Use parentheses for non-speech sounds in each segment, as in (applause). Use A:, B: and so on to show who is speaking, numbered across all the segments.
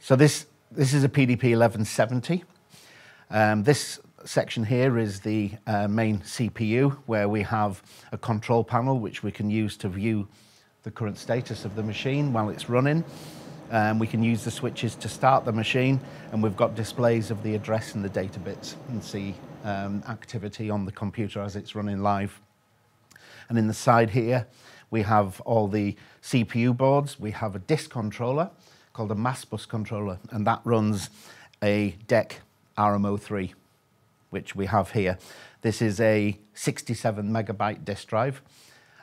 A: So this, this is a PDP 1170. Um, this section here is the uh, main CPU where we have a control panel which we can use to view the current status of the machine while it's running. Um, we can use the switches to start the machine and we've got displays of the address and the data bits and see um, activity on the computer as it's running live. And in the side here, we have all the CPU boards. We have a disk controller called a Massbus controller, and that runs a DEC RM03, which we have here. This is a 67 megabyte disk drive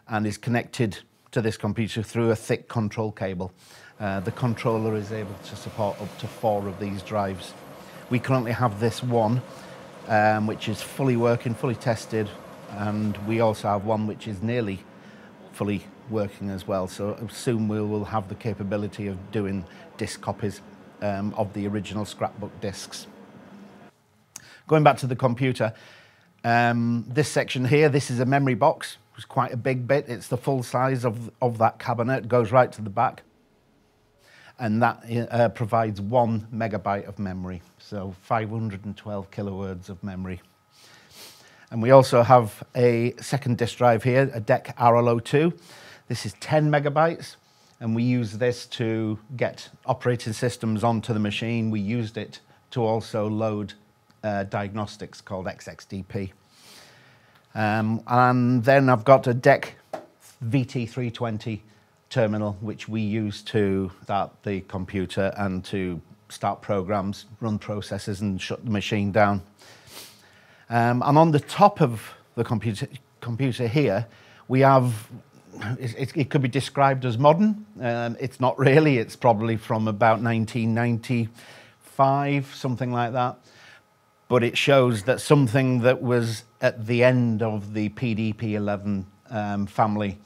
A: and is connected to this computer through a thick control cable. Uh, the controller is able to support up to four of these drives. We currently have this one, um, which is fully working, fully tested, and we also have one which is nearly fully working as well. So soon we will have the capability of doing disc copies um, of the original scrapbook discs. Going back to the computer, um, this section here, this is a memory box. It's quite a big bit. It's the full size of, of that cabinet. It goes right to the back. And that uh, provides one megabyte of memory. So 512 kilowords of memory. And we also have a second disk drive here, a DEC RL02. This is 10 megabytes, and we use this to get operating systems onto the machine. We used it to also load uh, diagnostics called XXDP. Um, and then I've got a DEC VT320 terminal, which we use to start the computer and to start programs, run processes, and shut the machine down. Um, and on the top of the computer, computer here, we have, it, it could be described as modern. Um, it's not really, it's probably from about 1995, something like that. But it shows that something that was at the end of the PDP-11 um, family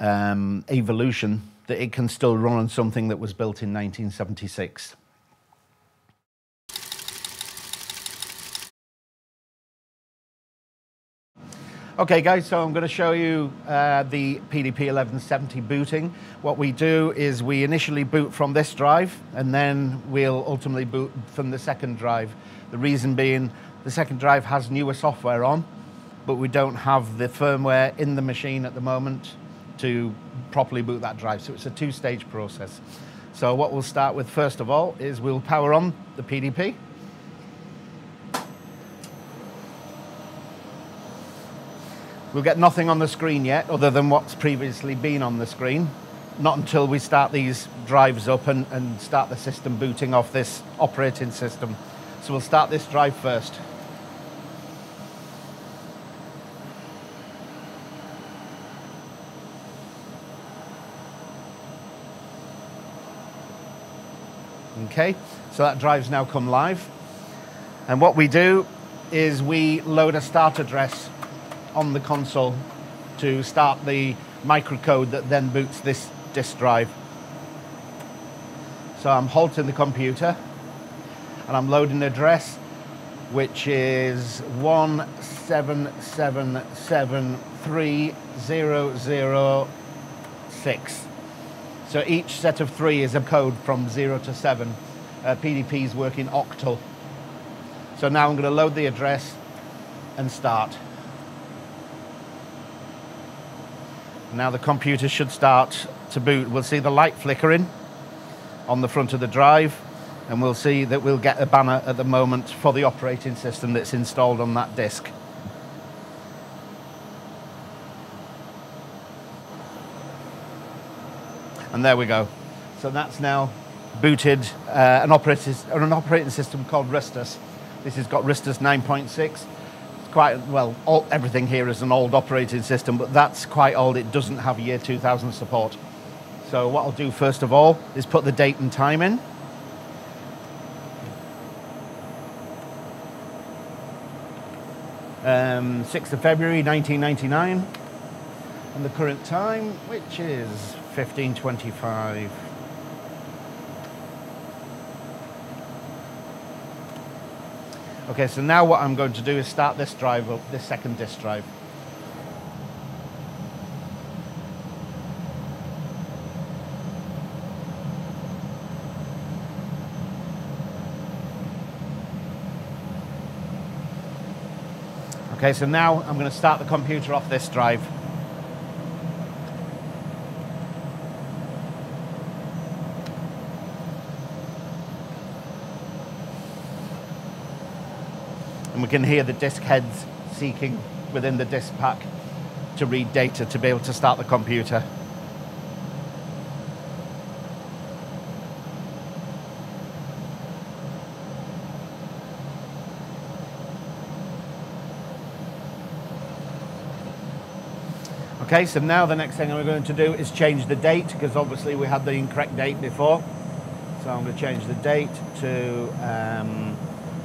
A: um, evolution, that it can still run on something that was built in 1976. Okay guys, so I'm going to show you uh, the PDP 1170 booting. What we do is we initially boot from this drive and then we'll ultimately boot from the second drive. The reason being the second drive has newer software on, but we don't have the firmware in the machine at the moment to properly boot that drive. So it's a two-stage process. So what we'll start with first of all is we'll power on the PDP. We'll get nothing on the screen yet other than what's previously been on the screen. Not until we start these drives up and, and start the system booting off this operating system. So we'll start this drive first. Okay, so that drive's now come live. And what we do is we load a start address on the console to start the microcode that then boots this disk drive. So I'm halting the computer and I'm loading the address which is 177730006. So each set of three is a code from zero to seven. Uh, PDP's working octal. So now I'm going to load the address and start. Now the computer should start to boot. We'll see the light flickering on the front of the drive and we'll see that we'll get a banner at the moment for the operating system that's installed on that disk. And there we go. So that's now booted uh, an, operating, an operating system called RSTS. This has got RSTS 9.6 quite, well, all, everything here is an old operating system, but that's quite old. It doesn't have year 2000 support. So what I'll do first of all is put the date and time in. Um, 6th of February 1999 and the current time which is 1525 Okay, so now what I'm going to do is start this drive up, this second disk drive. Okay, so now I'm going to start the computer off this drive. And we can hear the disk heads seeking within the disk pack to read data to be able to start the computer. Okay, so now the next thing I'm going to do is change the date because obviously we had the incorrect date before. So I'm going to change the date to um,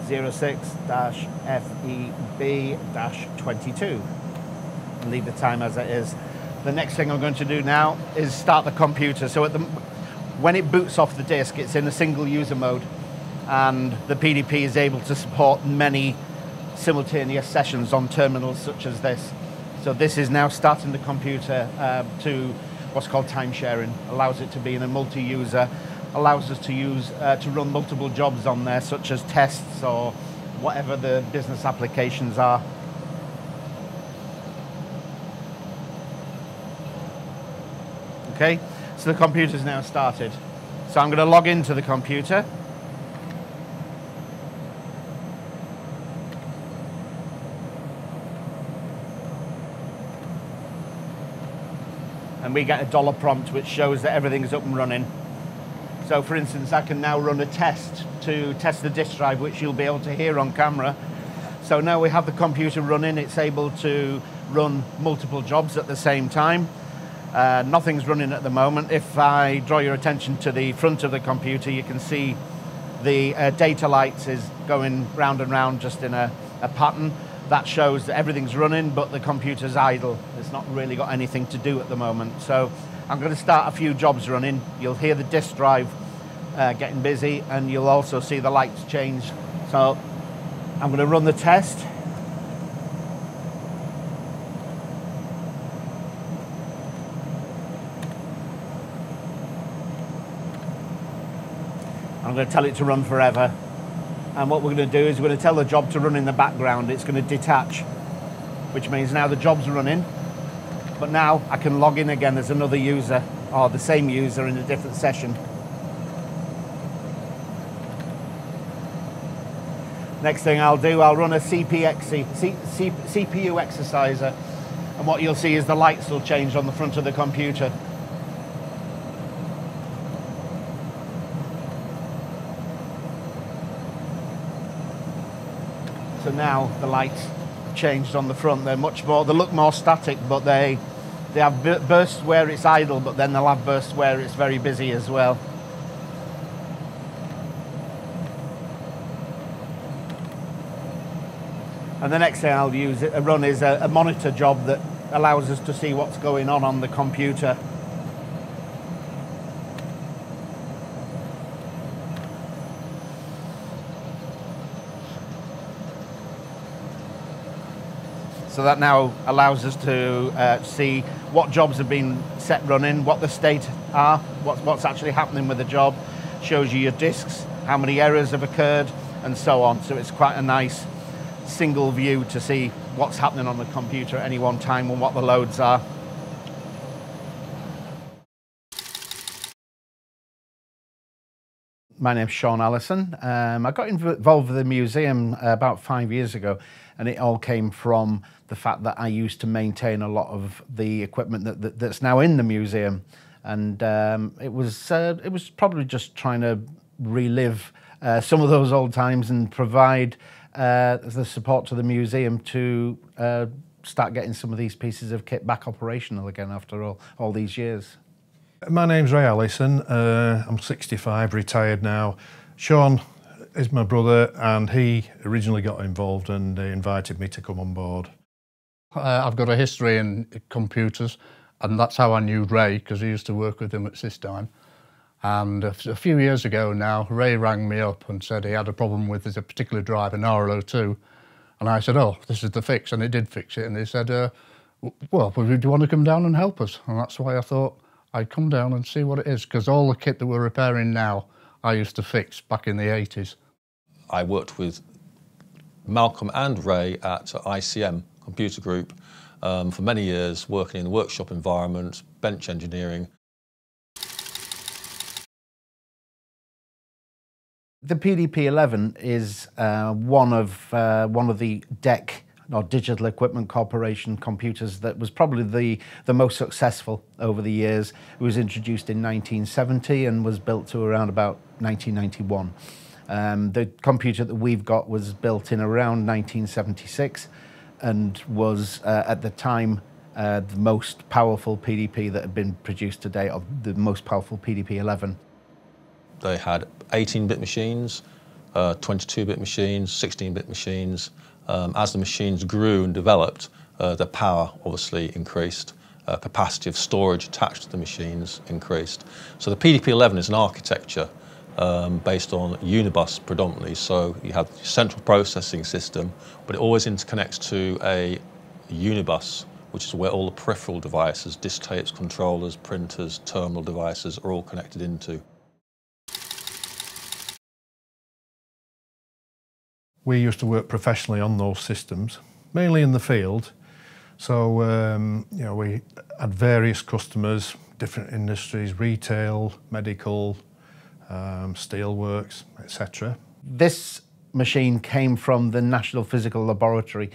A: 06-FEB-22 leave the time as it is. The next thing I'm going to do now is start the computer. So the, when it boots off the disk, it's in a single user mode and the PDP is able to support many simultaneous sessions on terminals such as this. So this is now starting the computer uh, to what's called time sharing, allows it to be in a multi-user, allows us to use uh, to run multiple jobs on there, such as tests or whatever the business applications are. Okay, so the computer's now started. So I'm going to log into the computer. and we get a dollar prompt which shows that everything's up and running. So for instance, I can now run a test to test the disk drive, which you'll be able to hear on camera. So now we have the computer running, it's able to run multiple jobs at the same time. Uh, nothing's running at the moment. If I draw your attention to the front of the computer, you can see the uh, data lights is going round and round just in a, a pattern that shows that everything's running, but the computer's idle. It's not really got anything to do at the moment. So I'm going to start a few jobs running. You'll hear the disk drive uh, getting busy, and you'll also see the lights change. So I'm going to run the test. I'm going to tell it to run forever. And what we're going to do is we're going to tell the job to run in the background. It's going to detach, which means now the job's running. But now I can log in again as another user or the same user in a different session. Next thing I'll do, I'll run a CPX, C, C, CPU exerciser. And what you'll see is the lights will change on the front of the computer. So now the lights changed on the front. They're much more, they look more static, but they, they have bursts where it's idle, but then they'll have bursts where it's very busy as well. And the next thing I'll use a run is a, a monitor job that allows us to see what's going on on the computer. So that now allows us to uh, see what jobs have been set running, what the state are, what, what's actually happening with the job, shows you your disks, how many errors have occurred, and so on. So it's quite a nice single view to see what's happening on the computer at any one time and what the loads are. My name's Sean Allison. Um, I got involved with the museum uh, about five years ago and it all came from the fact that I used to maintain a lot of the equipment that, that that's now in the museum, and um, it was uh, it was probably just trying to relive uh, some of those old times and provide uh, the support to the museum to uh, start getting some of these pieces of kit back operational again after all all these years.
B: My name's Ray Allison. Uh, I'm 65, retired now. Sean is my brother, and he originally got involved and invited me to come on board.
C: Uh, I've got a history in computers, and that's how I knew Ray because he used to work with him at Systime. And a, few years ago now, Ray rang me up and said he had a problem with a particular drive, an RL02. And I said, Oh, this is the fix. And it did fix it. And he said, uh, Well, do you want to come down and help us? And that's why I thought I'd come down and see what it is, because all the kit that we're repairing now, I used to fix back in the 80s.
D: I worked with Malcolm and Ray at ICM Computer Group um, for many years, working in the workshop environment, bench engineering.
A: The PDP-11 is uh, one of uh, one of the DEC or Digital Equipment Corporation computers that was probably the, the most successful over the years. It was introduced in 1970 and was built to around about 1991. Um, the computer that we've got was built in around 1976 and was uh, at the time uh, the most powerful PDP that had been produced to date, or the most powerful PDP 11.
D: They had 18 bit machines, 22 uh, bit machines, 16 bit machines. Um, as the machines grew and developed, uh, the power obviously increased. Uh, capacity of storage attached to the machines increased. So the PDP-11 is an architecture um, based on Unibus predominantly. So you have central processing system, but it always interconnects to a Unibus, which is where all the peripheral devices, disk tapes, controllers, printers, terminal devices are all connected into.
B: We used to work professionally on those systems, mainly in the field. So, um, you know, we had various customers, different industries, retail, medical, um, steelworks, etc.
A: This machine came from the National Physical Laboratory.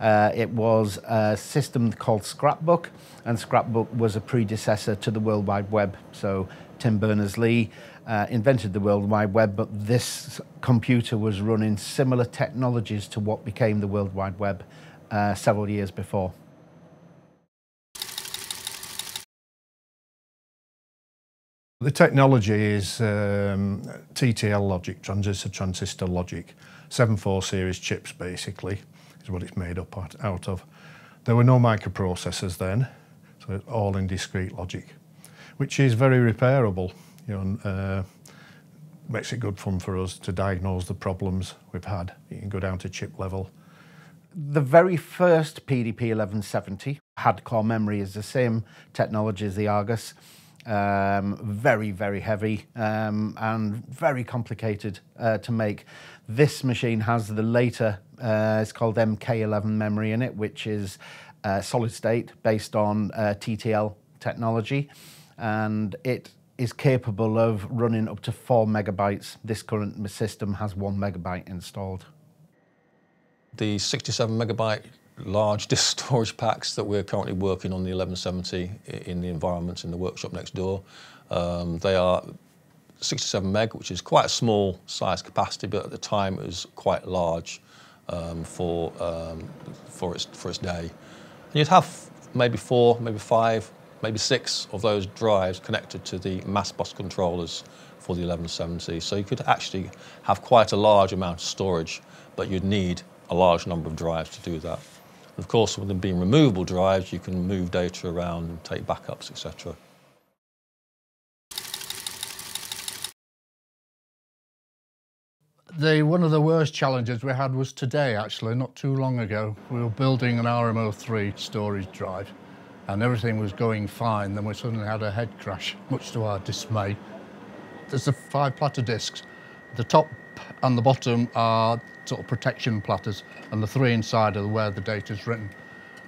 A: Uh, it was a system called Scrapbook, and Scrapbook was a predecessor to the World Wide Web. So Tim Berners-Lee uh, invented the World Wide Web, but this computer was running similar technologies to what became the World Wide Web uh, several years before.
B: The technology is um, TTL logic, transistor transistor logic, 74 series chips basically is what it's made up out of. There were no microprocessors then, so it's all in discrete logic, which is very repairable. You know, uh, makes it good fun for us to diagnose the problems we've had. You can go down to chip level.
A: The very first PDP 1170 had core memory is the same technology as the Argus um, very, very heavy um, and very complicated uh, to make. This machine has the later, uh, it's called MK11 memory in it, which is uh, solid state based on uh, TTL technology. And it is capable of running up to four megabytes. This current system has one megabyte installed.
D: The 67 megabyte large disk (laughs) storage packs that we're currently working on the 1170 in the environment in the workshop next door. Um, they are 67 meg, which is quite a small size capacity, but at the time it was quite large um, for, um, for, its, for its day. And you'd have maybe four, maybe five, maybe six of those drives connected to the Massbus controllers for the 1170. So you could actually have quite a large amount of storage, but you'd need a large number of drives to do that. Of course, with them being removable drives, you can move data around and take backups, etc.
C: The, one of the worst challenges we had was today, actually, not too long ago. We were building an RM03 storage drive and everything was going fine. Then we suddenly had a head crash, (laughs) much to our dismay. There's the five platter discs. The top and the bottom are sort of protection platters, and the three inside are where the data is written.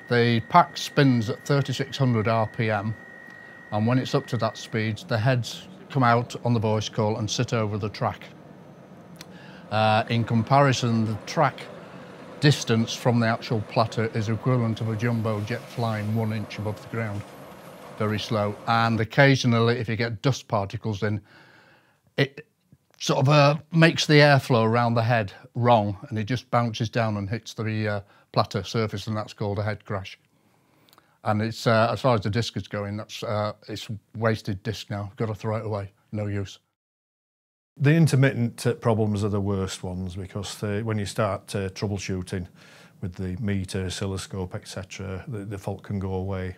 C: The pack spins at 3600 RPM, and when it's up to that speed, the heads come out on the voice coil and sit over the track. Uh, in comparison, the track distance from the actual platter is equivalent of a jumbo jet flying one inch above the ground. Very slow. And occasionally, if you get dust particles in, it, sort of uh, makes the airflow around the head wrong and it just bounces down and hits the uh, platter surface and that's called a head crash. And it's uh, as far as the disc is going, that's uh, it's wasted disc now. Got to throw it away. No use.
B: The intermittent uh, problems are the worst ones because they, when you start uh, troubleshooting with the meter, oscilloscope, etc., the, the fault can go away.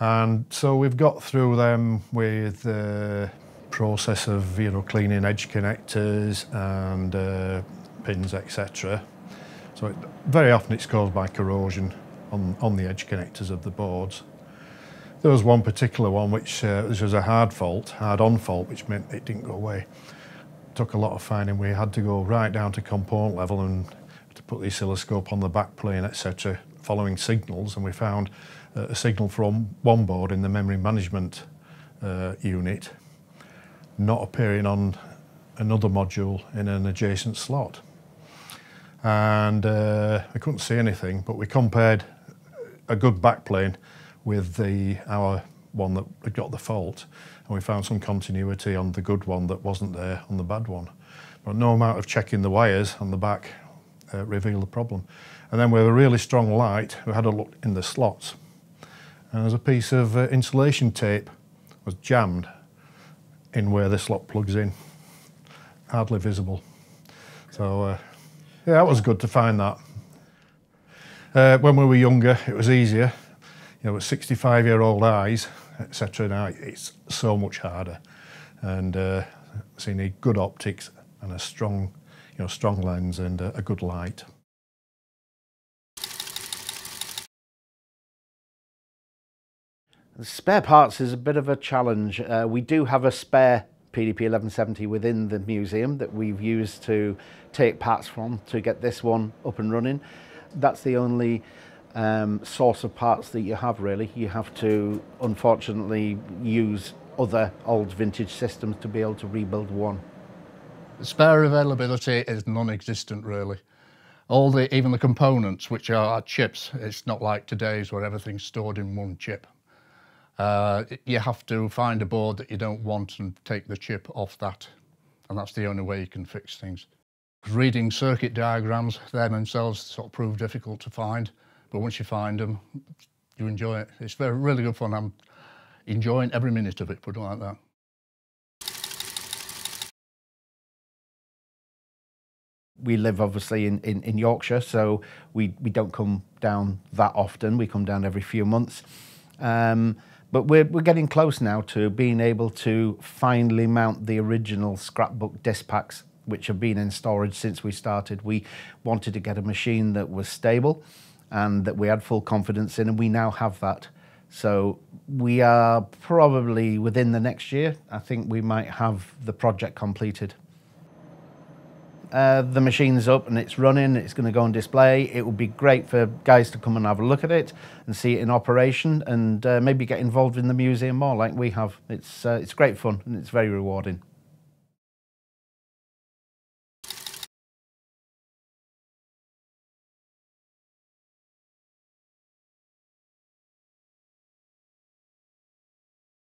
B: And so we've got through them with the process of you know cleaning edge connectors and uh, pins etc. So it, very often it's caused by corrosion on, on the edge connectors of the boards. There was one particular one which uh, this was a hard fault, hard on fault, which meant it didn't go away. It took a lot of finding. We had to go right down to component level and to put the oscilloscope on the back plane, etc., following signals, and we found uh, a signal from one board in the memory management uh, unit not appearing on another module in an adjacent slot. And uh, I couldn't see anything, but we compared a good backplane with the our one that had got the fault, and we found some continuity on the good one that wasn't there on the bad one. But no amount of checking the wires on the back uh, revealed the problem. And then with a really strong light, we had a look in the slots, and there's a piece of uh, insulation tape was jammed in where the slot plugs in, hardly visible. So uh, yeah, that was good to find that. Uh, when we were younger, it was easier. You know, with 65 year old eyes, etc. Now it's so much harder, and uh, so you need good optics and a strong, you know, strong lens and a, a good light.
A: Spare parts is a bit of a challenge. Uh, we do have a spare PDP 1170 within the museum that we've used to take parts from to get this one up and running. That's the only um, source of parts that you have really. You have to unfortunately use other old vintage systems to be able to rebuild one.
C: Spare availability is non-existent really. All the, even the components which are chips, it's not like today's where everything's stored in one chip. Uh, you have to find a board that you don't want and take the chip off that. And that's the only way you can fix things. Reading circuit diagrams, they themselves sort of prove difficult to find. But once you find them, you enjoy it. It's very, really good fun. I'm enjoying every minute of it, put it like that.
A: we live obviously in, in, in, Yorkshire, so we, we don't come down that often. We come down every few months. Um, but we're, we're getting close now to being able to finally mount the original scrapbook disc packs which have been in storage since we started. We wanted to get a machine that was stable and that we had full confidence in, and we now have that. So we are probably within the next year, I think we might have the project completed. Uh, the machine's up and it's running, it's going to go on display. It would be great for guys to come and have a look at it and see it in operation and uh, maybe get involved in the museum more like we have. It's, uh, it's great fun and it's very rewarding.